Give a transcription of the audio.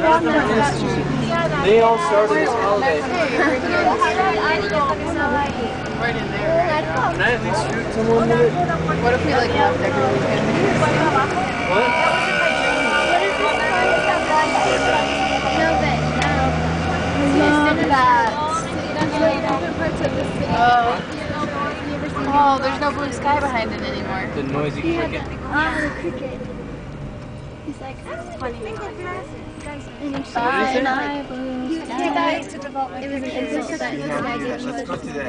They all started this holiday. Right in there. Can I at least shoot someone with it? What if we like left every? Oh. oh, there's no blue sky behind it anymore. The noisy cricket. Ah, the cricket. He's like, oh, funny. Bye. Bye. Bye. Bye. Bye. Bye. Bye. Bye. Bye.